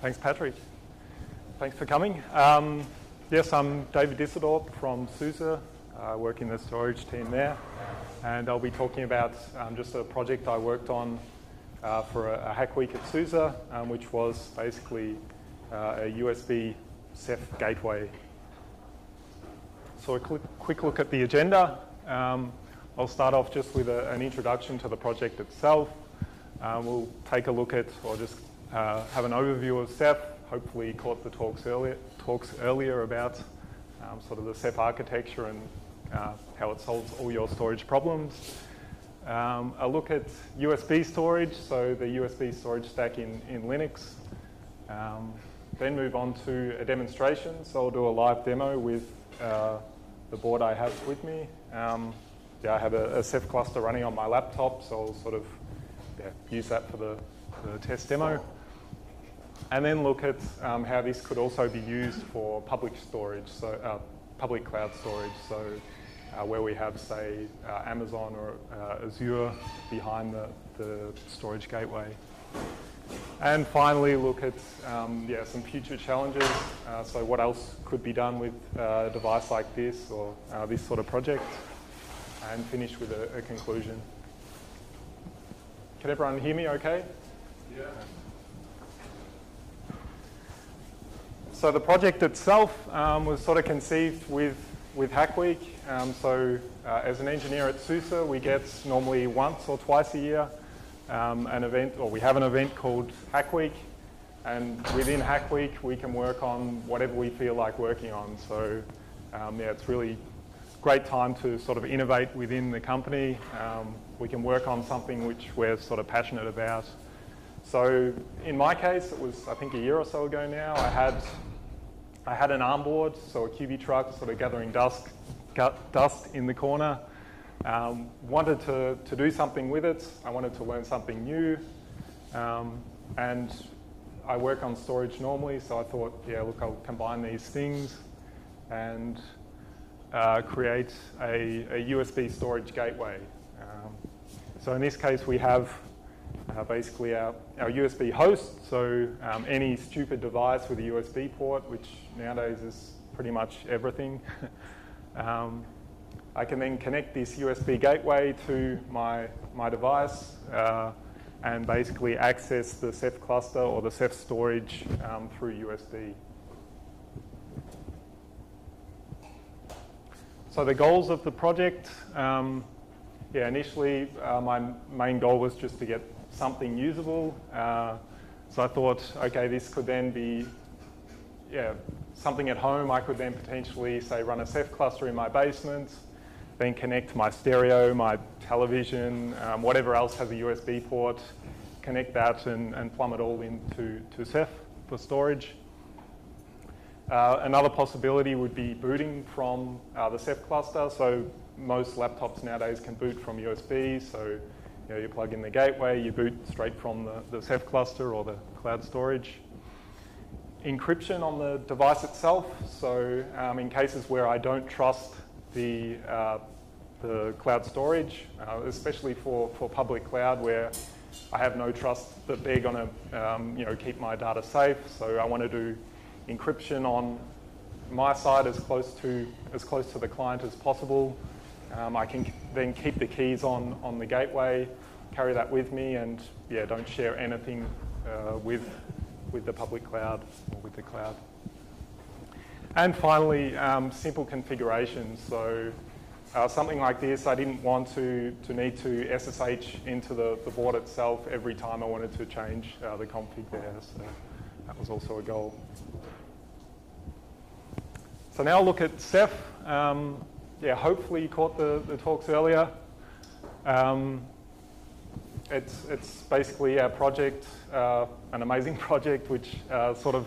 Thanks, Patrick. Thanks for coming. Um, yes, I'm David Disseldorp from SUSE. I work in the storage team there. And I'll be talking about um, just a project I worked on uh, for a, a, hack week at SUSE, um, which was basically uh, a USB Ceph gateway. So a quick, look at the agenda. Um, I'll start off just with a, an introduction to the project itself. Uh, we'll take a look at, or just uh, have an overview of Ceph. Hopefully, you caught the talks earlier, talks earlier about um, sort of the Ceph architecture and uh, how it solves all your storage problems. Um, a look at USB storage, so the USB storage stack in, in Linux. Um, then move on to a demonstration. So I'll do a live demo with uh, the board I have with me. Um, yeah, I have a, a Ceph cluster running on my laptop, so I'll sort of yeah, use that for the, the test demo and then look at um, how this could also be used for public storage, so uh, public cloud storage. So uh, where we have, say, uh, Amazon or uh, Azure behind the, the storage gateway. And finally, look at um, yeah, some future challenges. Uh, so what else could be done with uh, a device like this or this sort of project? And finish with a, a conclusion. Can everyone hear me okay? Yeah. So the project itself um, was sort of conceived with, with Hack Week. Um, so uh, as an engineer at SUSE, we get normally once or twice a year um, an event, or we have an event called Hack Week. And within Hack Week, we can work on whatever we feel like working on. So um, yeah, it's really great time to sort of innovate within the company. Um, we can work on something which we're sort of passionate about. So in my case, it was I think a year or so ago now. I had I had an ARM board, so a Cubietruck, sort of gathering dust, dust in the corner. Um, wanted to, to do something with it. I wanted to learn something new. Um, and I work on storage normally, so I thought, yeah, look, I'll combine these things and uh, create a, a, USB storage gateway. Um, so in this case, we have uh, basically our, our USB host, so um, any stupid device with a USB port, which nowadays is pretty much everything. um, I can then connect this USB gateway to my, my device uh, and basically access the Ceph cluster or the Ceph storage um, through USB. So the goals of the project, um, yeah, initially uh, my main goal was just to get something usable. Uh, so I thought, okay, this could then be yeah, something at home. I could then potentially, say, run a Ceph cluster in my basement, then connect my stereo, my television, um, whatever else has a USB port, connect that and, and plumb it all into to Ceph for storage. Uh, another possibility would be booting from uh, the Ceph cluster. So most laptops nowadays can boot from USB. So you, know, you plug in the gateway, you boot straight from the, the Ceph cluster or the cloud storage. Encryption on the device itself, so um, in cases where I don't trust the, uh, the cloud storage, uh, especially for, for public cloud where I have no trust that they're going to um, you know, keep my data safe, so I want to do encryption on my side as close to, as close to the client as possible. Um, I can then keep the keys on, on the gateway, carry that with me, and yeah, don't share anything uh, with, with the public cloud or with the cloud. And finally, um, simple configuration. So uh, something like this, I didn't want to, to need to SSH into the, the board itself every time I wanted to change uh, the config there. So that was also a goal. So now look at Ceph. Um, yeah, hopefully you caught the, the talks earlier. Um, it's, it's basically a project, uh, an amazing project, which uh, sort of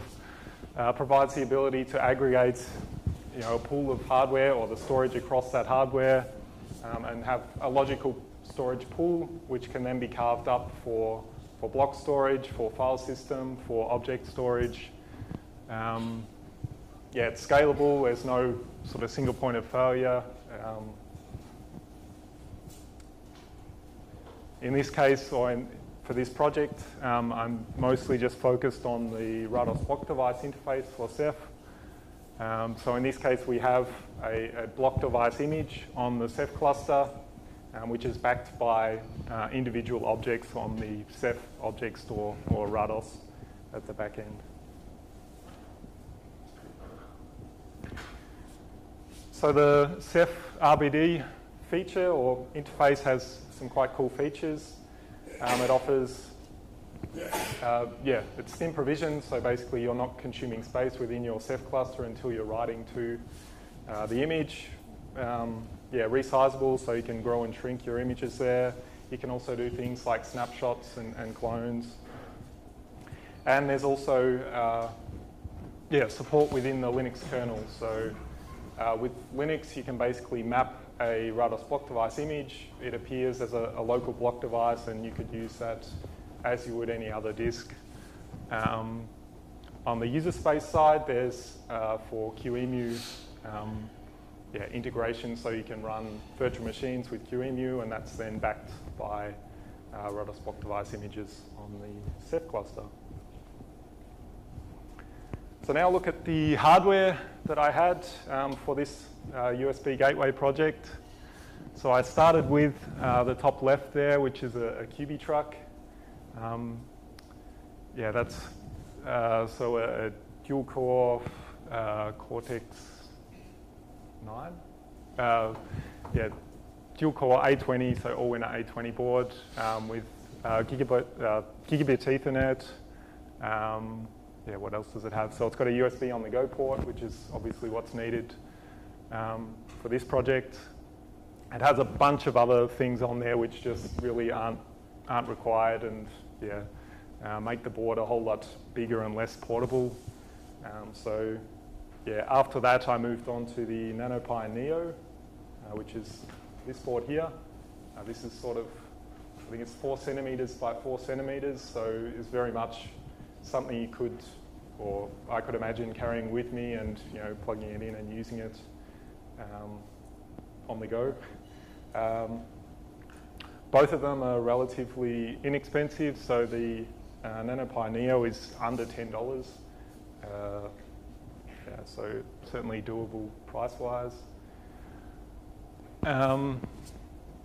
uh, provides the ability to aggregate you know, a pool of hardware or the storage across that hardware um, and have a logical storage pool, which can then be carved up for, for block storage, for file system, for object storage. Um, yeah, it's scalable. There's no sort of single point of failure. Um, in this case, or in, for this project, um, I'm mostly just focused on the Rados block device interface for Ceph. Um, so in this case, we have a, a, block device image on the Ceph cluster, um, which is backed by uh, individual objects on the Ceph object store or Rados at the back end. So the Ceph RBD feature or interface has some quite cool features. Um, it offers, uh, yeah, it's thin provision, so basically you're not consuming space within your Ceph cluster until you're writing to uh, the image. Um, yeah, resizable, so you can grow and shrink your images there. You can also do things like snapshots and, and clones. And there's also, uh, yeah, support within the Linux kernel. So uh, with Linux, you can basically map a Rados block device image. It appears as a, a, local block device, and you could use that as you would any other disk. Um, on the user space side, there's uh, for QEMU um, yeah, integration, so you can run virtual machines with QEMU, and that's then backed by uh, Rados block device images on the Ceph cluster. So now look at the hardware that I had um, for this uh, USB gateway project. So I started with uh, the top left there, which is a, a Cubietruck. Um, yeah, that's uh, so a, a, dual core uh, Cortex 9. Uh, yeah, dual core A20, so all in an A20 board um, with uh, gigabit, gigabit Ethernet. Yeah, what else does it have? So it's got a USB on the go port, which is obviously what's needed um, for this project. It has a bunch of other things on there which just really aren't, aren't required and yeah, uh, make the board a whole lot bigger and less portable. Um, so yeah, after that I moved on to the NanoPi Neo, uh, which is this board here. Uh, this is sort of, I think it's four centimeters by four centimeters, so it's very much something you could, or I could imagine carrying with me and you know plugging it in and using it um, on the go. Um, both of them are relatively inexpensive, so the uh, NanoPi Neo is under $10. Uh, yeah, so certainly doable price-wise. Um,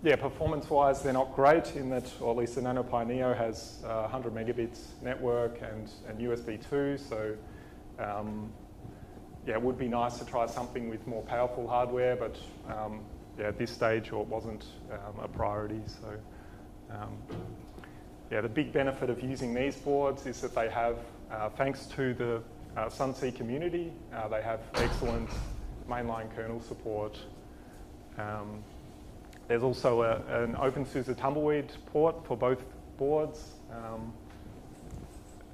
yeah, performance-wise, they're not great in that, or at least the NanoPi Neo has uh, 100 megabits network and, and USB 2, so um, yeah, it would be nice to try something with more powerful hardware, but um, yeah, at this stage, it wasn't um, a priority. So um, yeah, the big benefit of using these boards is that they have, uh, thanks to the uh, sunxi community, uh, they have excellent mainline kernel support. Um, there's also a, an OpenSUSE Tumbleweed port for both boards, um,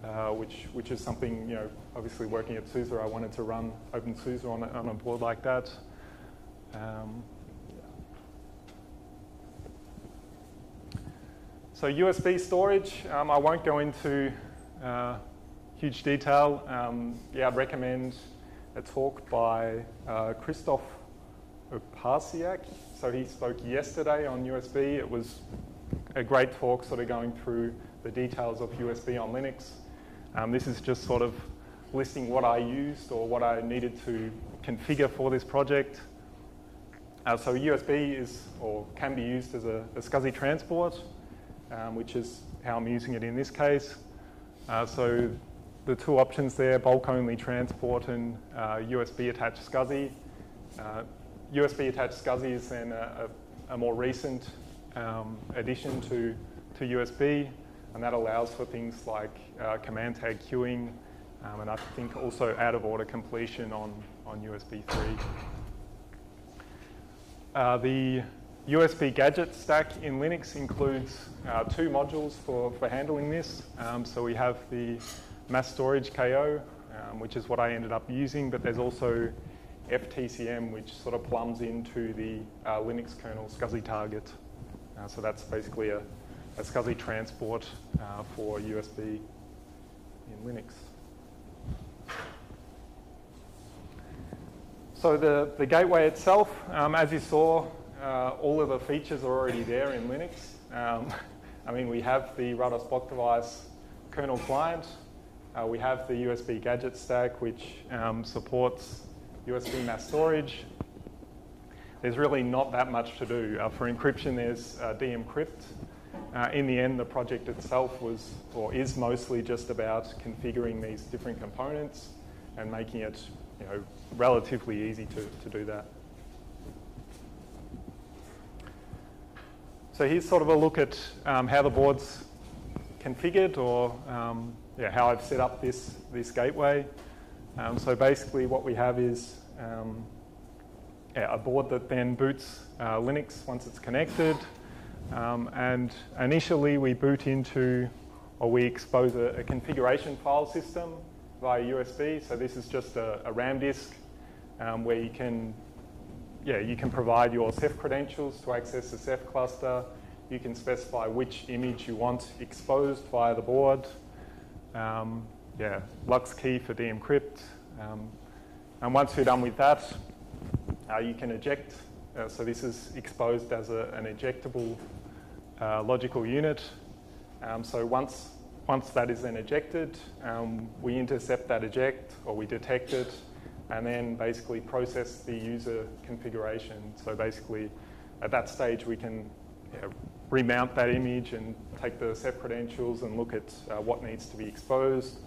uh, which, which is something, you know, obviously working at SUSE, I wanted to run OpenSUSE on on a board like that. Um, So USB storage, um, I won't go into uh, huge detail. Um, yeah, I'd recommend a talk by uh, Krzysztof Opasiak so he spoke yesterday on USB. It was a great talk, sort of going through the details of USB on Linux. Um, this is just sort of listing what I used or what I needed to configure for this project. Uh, so USB is or can be used as a, a SCSI transport, um, which is how I'm using it in this case. Uh, so the two options there, bulk only transport and uh, USB attached SCSI. USB attached SCSI is then a, a, a more recent um, addition to, to USB, and that allows for things like uh, command tag queuing, um, and I think also out of order completion on, on USB 3. Uh, the USB gadget stack in Linux includes uh, two modules for, for handling this. Um, so we have the mass storage KO, um, which is what I ended up using, but there's also FTCM, which sort of plumbs into the uh, Linux kernel SCSI target. Uh, so that's basically a, a SCSI transport uh, for USB in Linux. So the, the gateway itself, um, as you saw, uh, all of the features are already there in Linux. Um, I mean, we have the Rados block device kernel client. Uh, we have the USB gadget stack, which um, supports USB mass storage. There's really not that much to do. Uh, for encryption, there's uh, DMCrypt. Uh, in the end, the project itself was or is mostly just about configuring these different components and making it you know, relatively easy to, to do that. So here's sort of a look at um, how the board's configured or um, yeah, how I've set up this, this gateway. Um, so basically what we have is um, a board that then boots uh, Linux once it's connected. Um, and initially we boot into or we expose a, a, configuration file system via USB. So this is just a, a RAM disk um, where you can yeah, you can provide your Ceph credentials to access the Ceph cluster. You can specify which image you want exposed via the board. Um, yeah, LUKS key for DMCrypt. Um, and once you're done with that, uh, you can eject. Uh, so this is exposed as a, an ejectable uh, logical unit. Um, so once, once that is then ejected, um, we intercept that eject or we detect it and then basically process the user configuration. So basically, at that stage, we can know, remount that image and take the Ceph credentials and look at uh, what needs to be exposed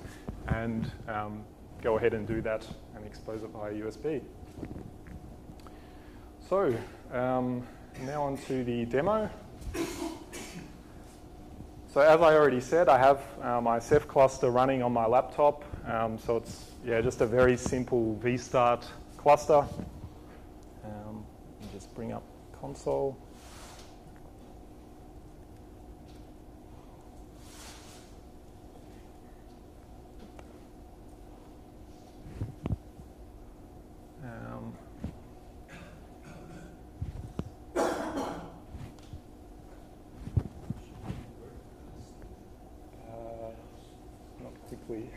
and um, go ahead and do that and expose it via USB. So um, now on to the demo. So as I already said, I have uh, my Ceph cluster running on my laptop. Um, so it's yeah, just a very simple vstart cluster. Um, just bring up console. Um, uh, not quickly.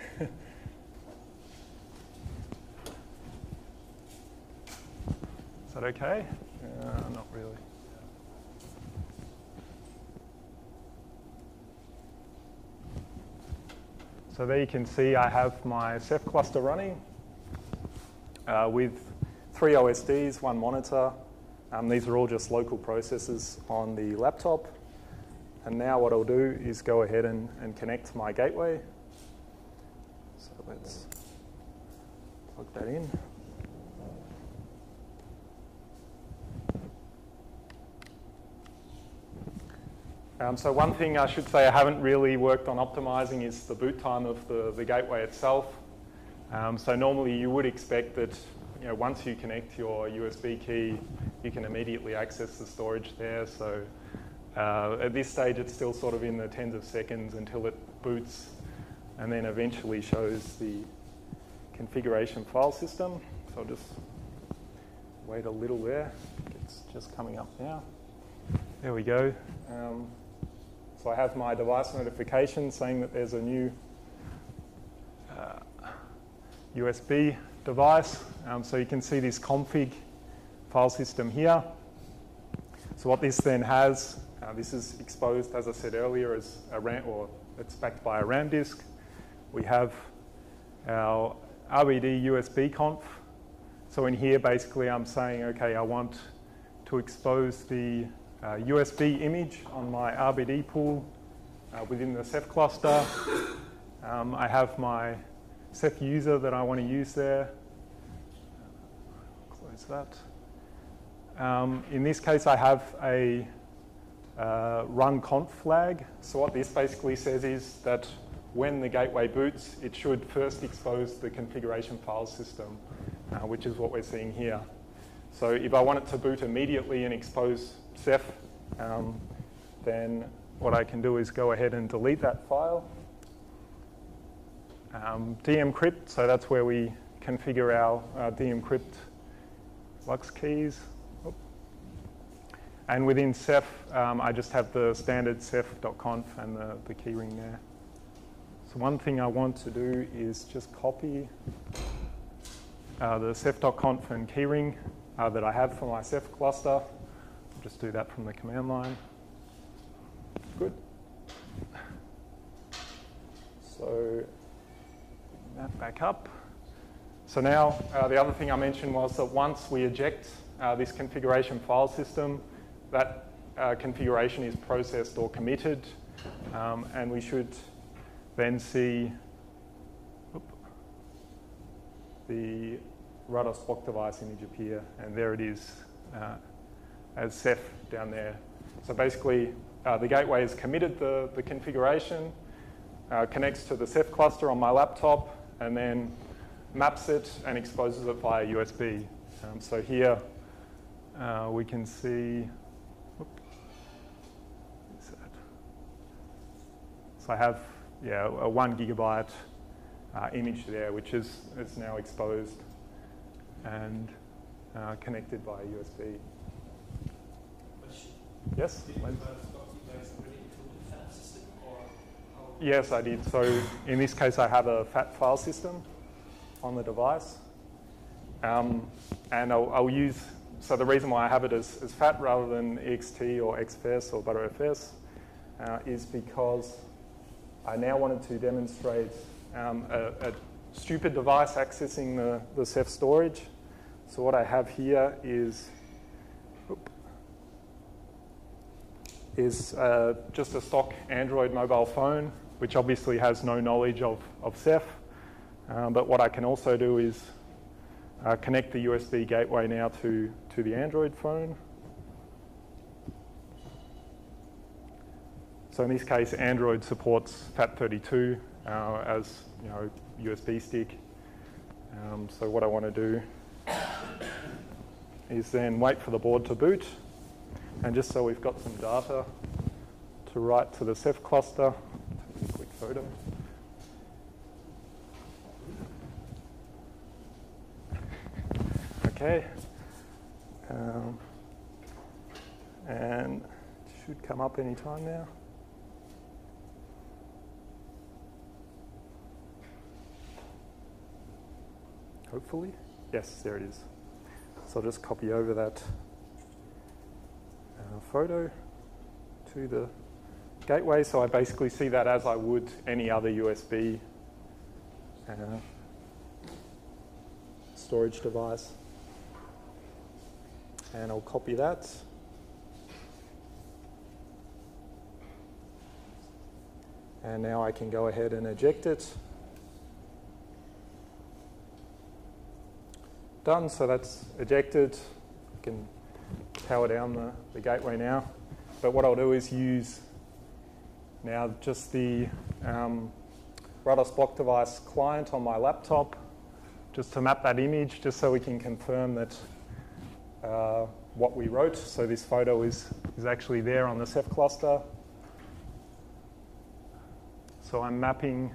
that okay? Uh, not really. So there you can see I have my Ceph cluster running uh, with three OSDs, one monitor. Um, these are all just local processes on the laptop. And now what I'll do is go ahead and, and connect my gateway. So let's plug that in. Um, so one thing I should say I haven't really worked on optimizing is the boot time of the, the gateway itself. Um, so normally you would expect that you know, once you connect your USB key, you can immediately access the storage there. So uh, at this stage, it's still sort of in the tens of seconds until it boots and then eventually shows the configuration file system. So I'll just wait a little there. It's just coming up now. There we go. Um, so I have my device notification saying that there's a new uh, USB device. Um, so you can see this config file system here. So what this then has, uh, this is exposed, as I said earlier, as a RAM, or it's backed by a RAM disk. We have our RBD USB conf. So in here, basically, I'm saying, okay, I want to expose the USB image on my RBD pool uh, within the Ceph cluster. Um, I have my Ceph user that I want to use there. Close that. Um, in this case, I have a uh, run conf flag. So what this basically says is that when the gateway boots, it should first expose the configuration file system, uh, which is what we're seeing here. So if I want it to boot immediately and expose Ceph, um, then what I can do is go ahead and delete that file. Um, DMCrypt, so that's where we configure our uh, DMCrypt LUKS keys. Oh. And within Ceph, um, I just have the standard ceph.conf and the, the keyring there. So one thing I want to do is just copy uh, the ceph.conf and keyring uh, that I have for my Ceph cluster just do that from the command line. Good. So that back up. So now uh, the other thing I mentioned was that once we eject uh, this configuration file system, that uh, configuration is processed or committed, um, and we should then see the Rados block device image appear, and there it is uh, as Ceph down there. So basically, uh, the gateway has committed the, the configuration, uh, connects to the Ceph cluster on my laptop, and then maps it and exposes it via USB. Um, so here uh, we can see, so I have yeah, a one gigabyte uh, image there, which is, is now exposed and uh, connected via USB. Yes? Yes, I did. So in this case, I have a FAT file system on the device. Um, and I'll, I'll, use, so the reason why I have it as, as FAT rather than EXT or XFS or ButterFS uh, is because I now wanted to demonstrate um, a, a, stupid device accessing the, the Ceph storage. So what I have here is is uh, just a stock Android mobile phone, which obviously has no knowledge of, of Ceph. Um, but what I can also do is uh, connect the USB gateway now to, to the Android phone. So in this case, Android supports FAT32 uh, as you know USB stick. Um, so what I want to do is then wait for the board to boot, and just so we've got some data to write to the Ceph cluster, take a quick photo. Okay. Um, and should come up any time now. Hopefully. Yes, there it is. So I'll just copy over that photo to the gateway. So I basically see that as I would any other USB uh, storage device. And I'll copy that. And now I can go ahead and eject it. done, so that's ejected. I can power down the, the gateway now. But what I'll do is use now just the um, Rados block device client on my laptop just to map that image, just so we can confirm that uh, what we wrote. So this photo is, is actually there on the Ceph cluster. So I'm mapping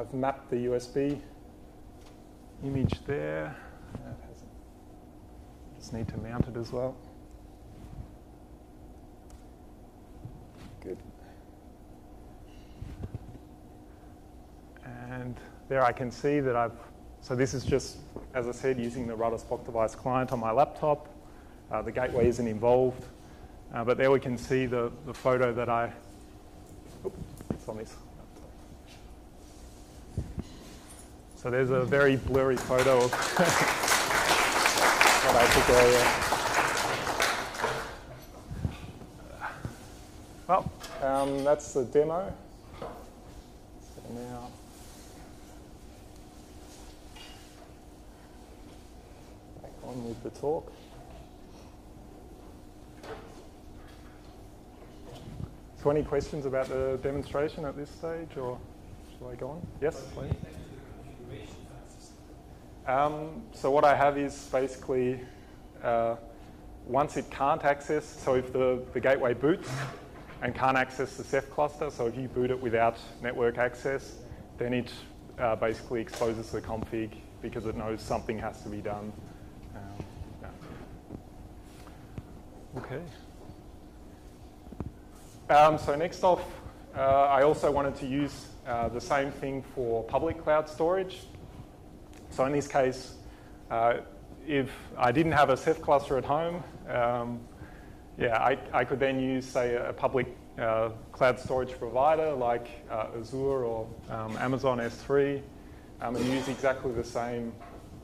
I've mapped the USB image there. Just need to mount it as well. Good. And there I can see that I've, so this is just, as I said, using the Rados block device client on my laptop. Uh, the gateway isn't involved. Uh, but there we can see the, the photo that I, oops, it's on this. So there's a very blurry photo of what I took earlier. Well, um, that's the demo. So now, back on with the talk. So any questions about the demonstration at this stage, or shall I go on? Yes, please. Um, so what I have is basically uh, once it can't access, so if the, the gateway boots and can't access the Ceph cluster, so if you boot it without network access, then it uh, basically exposes the config because it knows something has to be done. Um, yeah. Okay. Um, so next off, uh, I also wanted to use uh, the same thing for public cloud storage. So in this case, uh, if I didn't have a Ceph cluster at home, um, yeah, I, I could then use, say, a public uh, cloud storage provider like uh, Azure or um, Amazon S3 um, and use exactly the same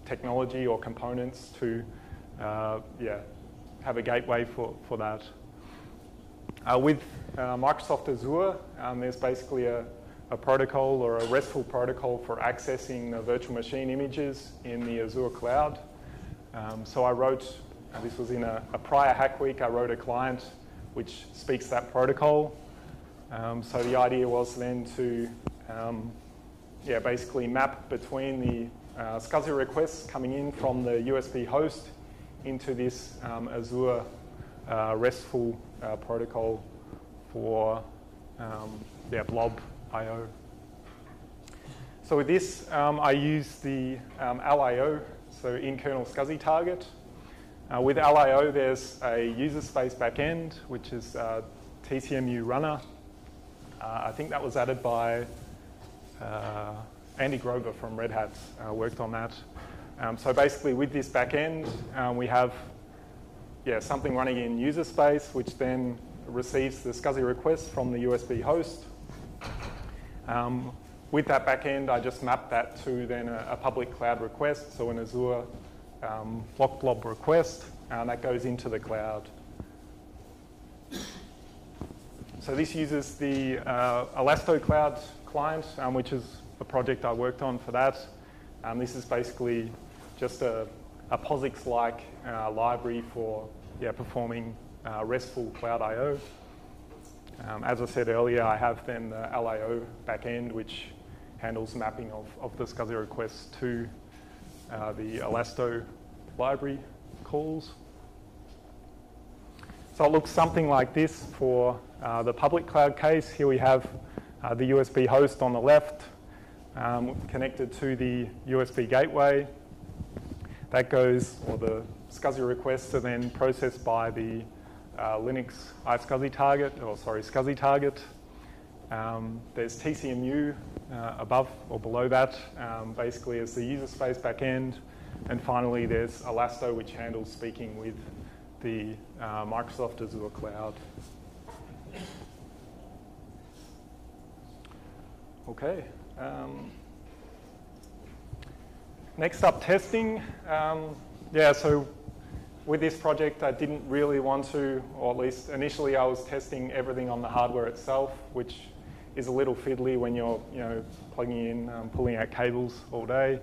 technology or components to uh, yeah, have a gateway for, for that. Uh, with uh, Microsoft Azure, um, there's basically a, a protocol or a RESTful protocol for accessing the virtual machine images in the Azure cloud. Um, so I wrote, this was in a, a, prior hack week, I wrote a client which speaks that protocol. Um, so the idea was then to um, yeah, basically map between the uh, SCSI requests coming in from the USB host into this um, Azure uh, RESTful uh, protocol for um, yeah, blob IO. So with this, um, I use the um, LIO, so in-kernel SCSI target. Uh, with LIO, there's a user space backend, which is uh, TCMU runner. Uh, I think that was added by uh, Andy Grover from Red Hat uh, worked on that. Um, so basically, with this backend, um, we have yeah, something running in user space, which then receives the SCSI request from the USB host. Um, with that backend, I just map that to then a, a public cloud request, so an Azure um, block blob request, and that goes into the cloud. So this uses the uh, Elasto Cloud client, um, which is a project I worked on for that. Um, this is basically just a, a POSIX-like uh, library for yeah, performing uh, RESTful Cloud I.O. Um, as I said earlier, I have then the LIO backend, which handles mapping of, of the SCSI requests to uh, the Elasto library calls. So it looks something like this for uh, the public cloud case. Here we have uh, the USB host on the left um, connected to the USB gateway. That goes, or the SCSI requests are then processed by the uh, Linux iSCSI target, or sorry, SCSI target. Um, there's TCMU uh, above or below that, um, basically as the user space backend. And finally, there's Elasto, which handles speaking with the uh, Microsoft Azure cloud. Okay. Um, next up, testing. Um, yeah, so with this project, I didn't really want to, or at least initially I was testing everything on the hardware itself, which is a little fiddly when you're you know, plugging in, um, pulling out cables all day.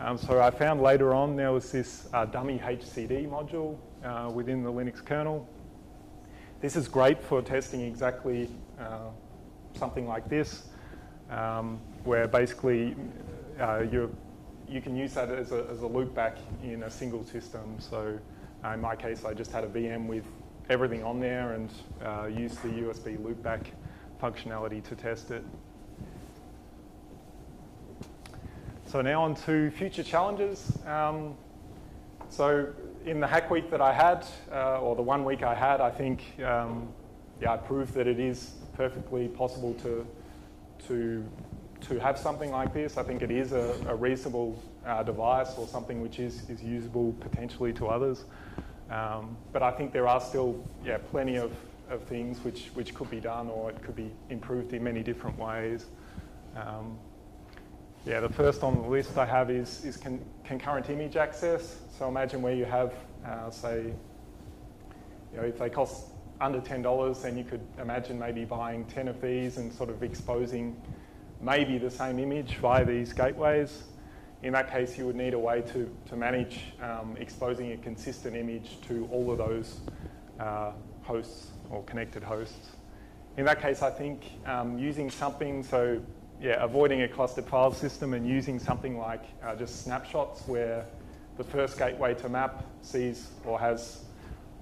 Um, so I found later on there was this uh, dummy HCD module uh, within the Linux kernel. This is great for testing exactly uh, something like this, um, where basically uh, you you can use that as a, as a loopback in a single system. So in my case, I just had a VM with everything on there and uh, used the USB loopback functionality to test it. So now on to future challenges. Um, so in the hack week that I had, uh, or the one week I had, I think um, yeah, I proved that it is perfectly possible to, to, to have something like this. I think it is a, a reasonable uh, device or something which is, is usable potentially to others. Um, but I think there are still yeah, plenty of, of things which, which could be done or it could be improved in many different ways. Um, yeah, the first on the list I have is, is con concurrent image access. So imagine where you have, uh, say, you know, if they cost under $10, then you could imagine maybe buying 10 of these and sort of exposing maybe the same image via these gateways. In that case, you would need a way to, to manage um, exposing a consistent image to all of those uh, hosts or connected hosts. In that case, I think um, using something, so yeah, avoiding a clustered file system and using something like uh, just snapshots where the first gateway to map sees or has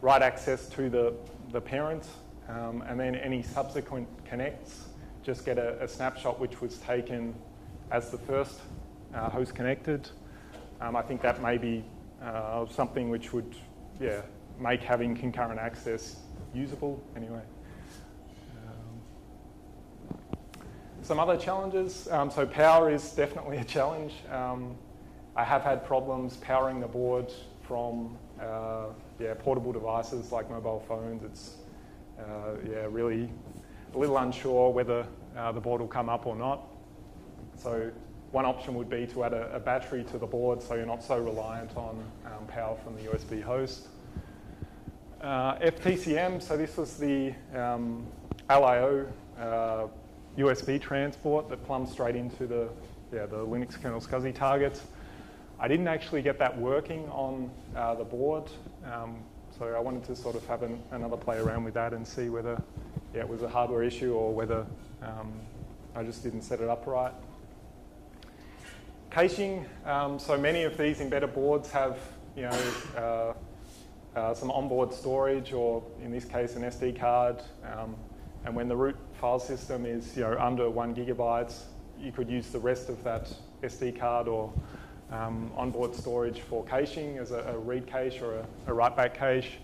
write access to the, the parent, um, and then any subsequent connects just get a, a, snapshot which was taken as the first uh, host connected. Um, I think that may be uh, something which would yeah, make having concurrent access usable anyway. Um, some other challenges. Um, so power is definitely a challenge. Um, I have had problems powering the board from uh, yeah, portable devices like mobile phones, it's uh, yeah, really a little unsure whether uh, the board will come up or not. So one option would be to add a, a, battery to the board so you're not so reliant on um, power from the USB host. Uh, FTCM, so this was the um, LIO uh, USB transport that plumbs straight into the, yeah, the Linux kernel SCSI targets. I didn't actually get that working on uh, the board, um, so I wanted to sort of have an, another play around with that and see whether yeah, it was a hardware issue or whether um, I just didn't set it up right. Caching, um, so many of these embedded boards have you know, uh, uh, some onboard storage or in this case an SD card um, and when the root file system is you know, under one gigabytes, you could use the rest of that SD card or um, onboard storage for caching as a, a read cache or a, a write back cache.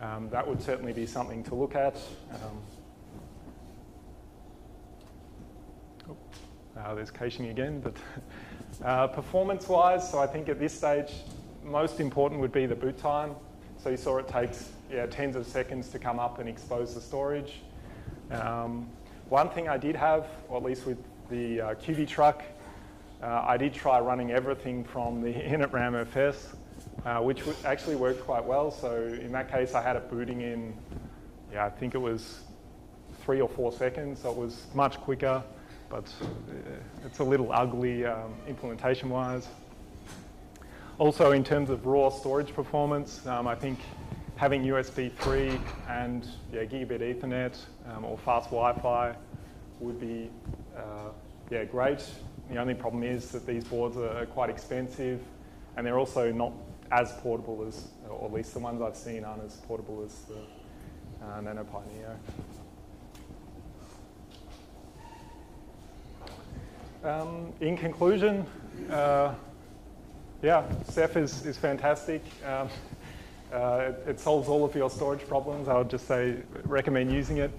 Um, that would certainly be something to look at. Um, oh, uh, there's caching again, but uh, performance-wise, so I think at this stage, most important would be the boot time. So you saw it takes yeah, tens of seconds to come up and expose the storage. Um, one thing I did have, or at least with the uh, Cubietruck, uh, I did try running everything from the initramfs, uh, which actually worked quite well. So in that case, I had it booting in, yeah, I think it was three or four seconds. So it was much quicker, but uh, it's a little ugly um, implementation-wise. Also, in terms of raw storage performance, um, I think having USB 3 and yeah, gigabit Ethernet um, or fast Wi-Fi would be uh, yeah, great. The only problem is that these boards are quite expensive and they're also not as portable as, or at least the ones I've seen aren't as portable as the uh, NanoPi Neo. Um, in conclusion, uh, yeah, Ceph is, is fantastic. Um, uh, it, it, solves all of your storage problems. I would just say recommend using it.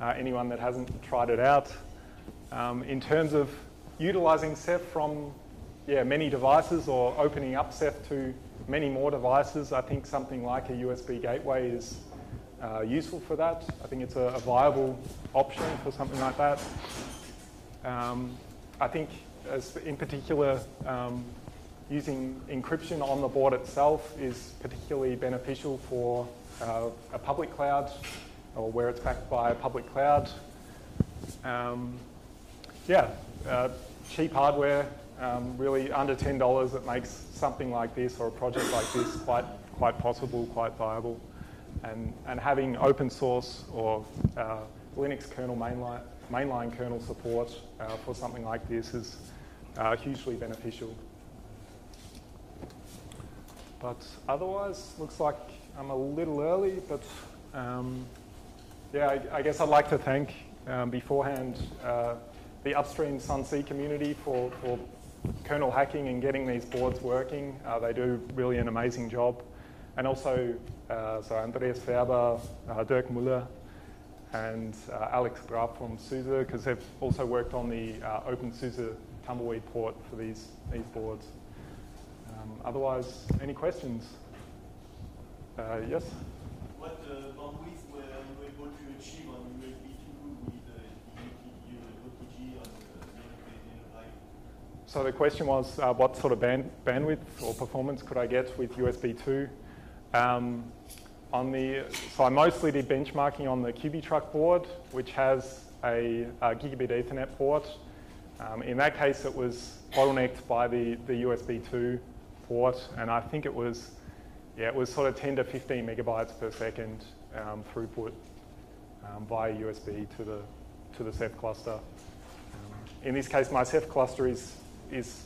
Uh, anyone that hasn't tried it out. Um, in terms of utilizing Ceph from yeah, many devices or opening up Ceph to many more devices, I think something like a USB gateway is uh, useful for that. I think it's a, a, viable option for something like that. Um, I think, as in particular, um, using encryption on the board itself is particularly beneficial for uh, a public cloud or where it's backed by a public cloud. Um, yeah, uh, cheap hardware, um, really under $10 that makes something like this or a project like this quite, quite possible, quite viable. And, and having open source or uh, Linux kernel mainline, mainline kernel support uh, for something like this is uh, hugely beneficial. But otherwise, looks like I'm a little early, but um, yeah, I, I, guess I'd like to thank um, beforehand uh, the upstream sunxi community for, for kernel hacking and getting these boards working. Uh, they do really an amazing job. And also, uh, so Andreas Färber, uh, Dirk Müller, and uh, Alex Graf from SUSE, because they've also worked on the uh, OpenSUSE Tumbleweed port for these, these boards. Um, otherwise, any questions? Uh, yes? What uh, bandwidth were you able to achieve on USB 2 with OTG on the So the question was, uh, what sort of band, bandwidth or performance could I get with USB 2? Um, on the, so I mostly did benchmarking on the Cubietruck board, which has a, a gigabit Ethernet port. Um, in that case, it was bottlenecked by the, the USB 2 port, and I think it was, yeah, it was sort of 10 to 15 megabytes per second um, throughput um, via USB to the to the Ceph cluster. Um, in this case, my Ceph cluster is is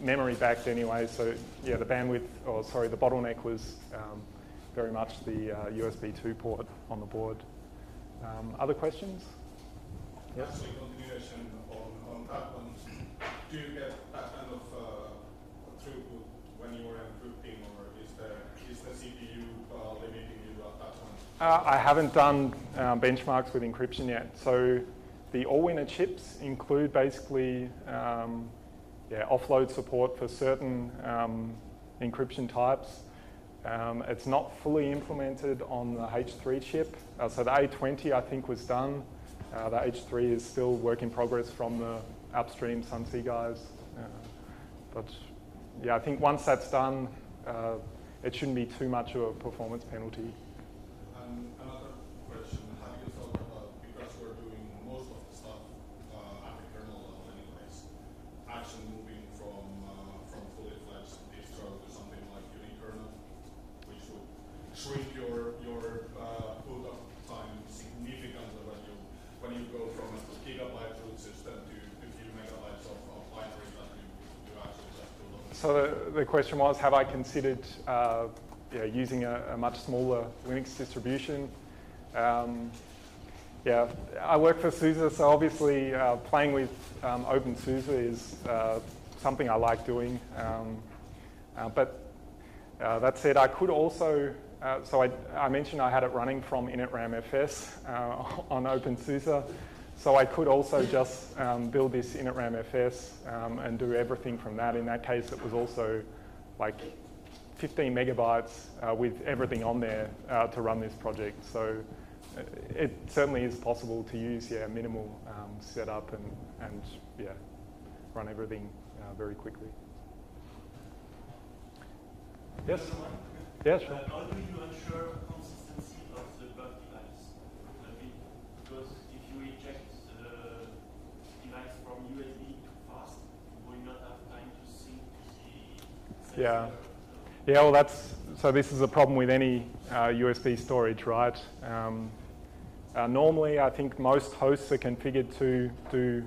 memory backed anyway, so yeah, the bandwidth, or sorry, the bottleneck was um, very much the uh, USB 2 port on the board. Um, other questions? Yes. continuation on, on that one. Do you get that kind of uh, throughput when you are encrypting, or is the, is the CPU uh, limiting you at that point? Uh, I haven't done uh, benchmarks with encryption yet. So the Allwinner chips include basically um, yeah, offload support for certain um, encryption types. Um, it's not fully implemented on the H3 chip. Uh, so the A20 I think was done. Uh, the H3 is still work in progress from the upstream sunxi guys. Uh, but yeah, I think once that's done, uh, it shouldn't be too much of a performance penalty. And another question, have you thought about, because we're doing most of the stuff uh, at the kernel level anyways, actually moving from uh, from fully fledged distro to something like unikernel, which would shrink your your uh, boot up time significantly when you when you go from a gigabyte root system to a few megabytes of, of binary that you, you actually just do load. So the, the question was, have I considered uh, using a, a much smaller Linux distribution? Um, yeah, I work for SUSE, so obviously uh, playing with um, OpenSUSE is uh, something I like doing. Um, uh, but uh, that said, I could also, so I, I mentioned I had it running from initramfs on OpenSUSE. So I could also just um, build this initramfs um, and do everything from that. In that case, it was also like 15 megabytes uh, with everything on there uh, to run this project. So uh, it certainly is possible to use yeah minimal um, setup and and yeah run everything uh, very quickly. Yes. Yeah, sure. Uh, how do you ensure consistency of the block device? I mean, because if you eject the device from USB too fast, you will not have time to sync the Yeah. Yeah, well, that's so. This is a problem with any uh, USB storage, right? Um, uh, normally, I think most hosts are configured to do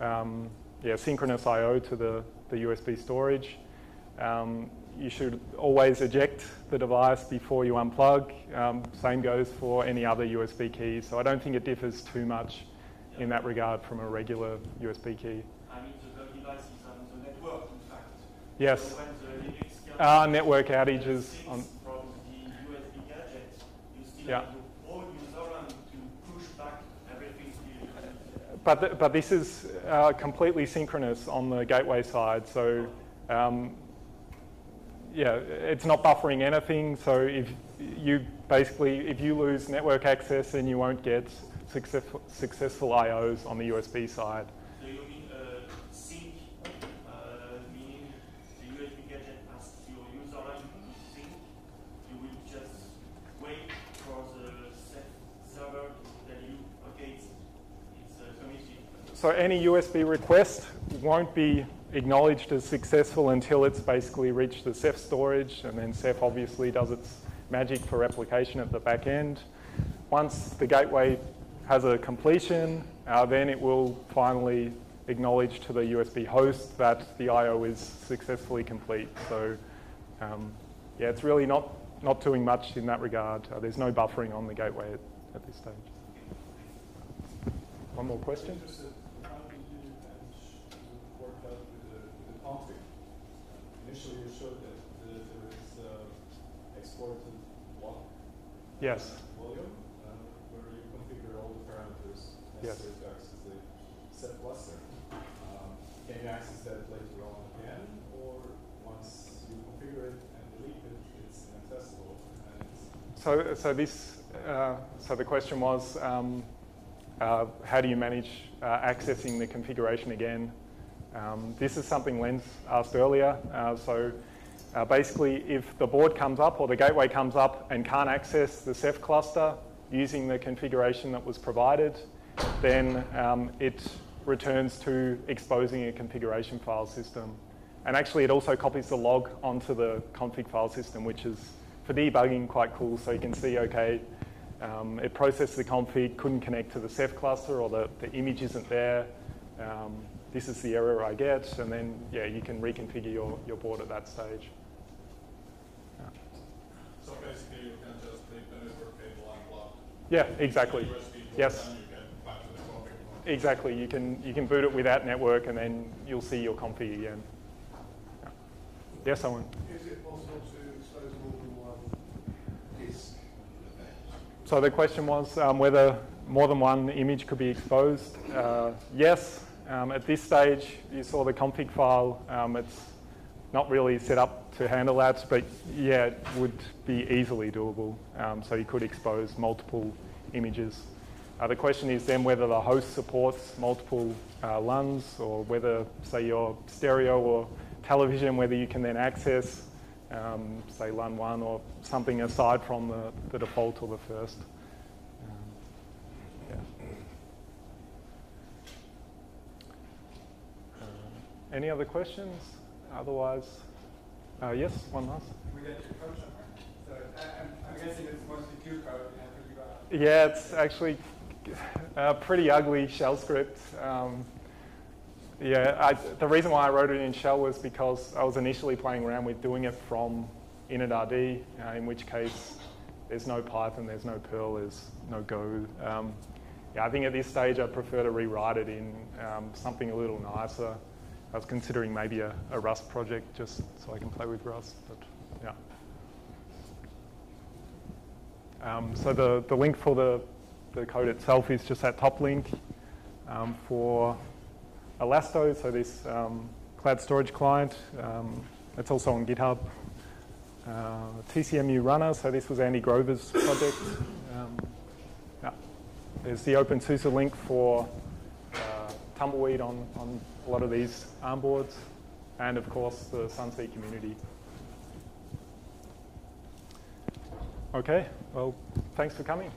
um, yeah, synchronous I/O to the, the USB storage. Um, you should always eject the device before you unplug. Um, same goes for any other USB key. So I don't think it differs too much in that regard from a regular USB key. I mean, the block device is on the network, in fact. Yes. So Uh, network outages on from the USB gadget, you still Yeah. But, th- but this is uh, completely synchronous on the gateway side. So, um, yeah, it's not buffering anything. So if you basically, if you lose network access, then you won't get successful, successful IOs on the USB side. So you mean uh, sync, uh, meaning the USB gadget asks your userland to sync. You will just wait for the Ceph server to tell you, okay, it's, it's uh, committed. So any USB request won't be acknowledged as successful until it's basically reached the Ceph storage, and then Ceph obviously does its magic for replication at the back end. Once the gateway has a completion, uh, then it will finally acknowledge to the USB host that the I/O is successfully complete. So, um, yeah, it's really not not doing much in that regard. Uh, there's no buffering on the gateway at, at this stage. One more question. Interested, how did you manage to work out with the, with the config? Initially, you showed that the, there is uh, exported block Yes. volume, uh, where you configure all the parameters Yes. to access the Ceph cluster. Um, can you access that later on again, or once you configure it and delete it, it's inaccessible? And it's So, so this, uh, so the question was, um, uh, how do you manage uh, accessing the configuration again? Um, this is something Lenz asked earlier. Uh, so, uh, basically, if the board comes up or the gateway comes up and can't access the Ceph cluster using the configuration that was provided, then um, it returns to exposing a configuration file system. And actually, it also copies the log onto the config file system, which is for debugging quite cool. So you can see, okay, um, it processed the config, couldn't connect to the Ceph cluster, or the, the image isn't there. Um, this is the error I get, and then yeah, you can reconfigure your, your board at that stage. So basically, you can just take the network cable and plug Yeah, exactly. USB Yes. you get back to the config mode. Exactly. You can you can boot it without network, and then you'll see your config again. Yeah. Yes, someone. Is it possible to expose more than one disk? So the question was um, whether more than one image could be exposed. Uh, yes, um, at this stage you saw the config file. Um, it's not really set up to handle that, but yeah, it would be easily doable. Um, so you could expose multiple images. Uh, the question is then whether the host supports multiple uh, LUNs or whether, say, your stereo or television, whether you can then access, um, say, LUN 1 or something aside from the, the default or the first. Um, yeah. Uh, any other questions? Otherwise, uh, yes, one last. We get your code somewhere. So I'm, I'm guessing it's mostly Q code and after you got Yeah, it's actually a pretty ugly shell script. Um, yeah, I, the reason why I wrote it in shell was because I was initially playing around with doing it from initRD, uh, in which case there's no Python, there's no Perl, there's no Go. Um, yeah, I think at this stage I prefer to rewrite it in um, something a little nicer. I was considering maybe a, a Rust project just so I can play with Rust, but yeah. Um, so the, the link for the, the code itself is just that top link um, for Elasto, so this um, cloud storage client. Um, it's also on GitHub. Uh, TCMU runner, so this was Andy Grover's project. Um, yeah. There's the OpenSUSE link for uh, Tumbleweed on, on a lot of these ARM boards, and of course the sunxi community. Okay, well, thanks for coming.